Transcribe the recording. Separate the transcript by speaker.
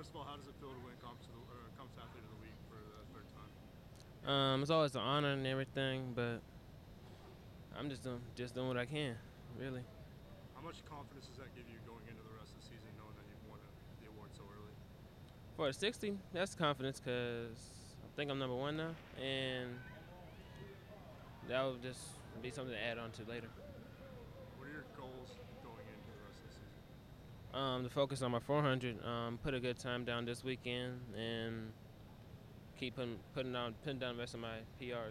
Speaker 1: First of all, how does it feel to win Conference, of the, or Conference Athlete of the Week for the third time?
Speaker 2: Um, it's always an honor and everything, but I'm just doing just doing what I can, really.
Speaker 1: How much confidence does that give you going into the rest of the season, knowing that you've won the award so early?
Speaker 2: For the 60, that's confidence because I think I'm number one now, and that will just be something to add on to later.
Speaker 1: What are your goals going into the rest of the season?
Speaker 2: Um, to focus on my 400, um, put a good time down this weekend, and keep putting putting down putting down the rest of my PRs.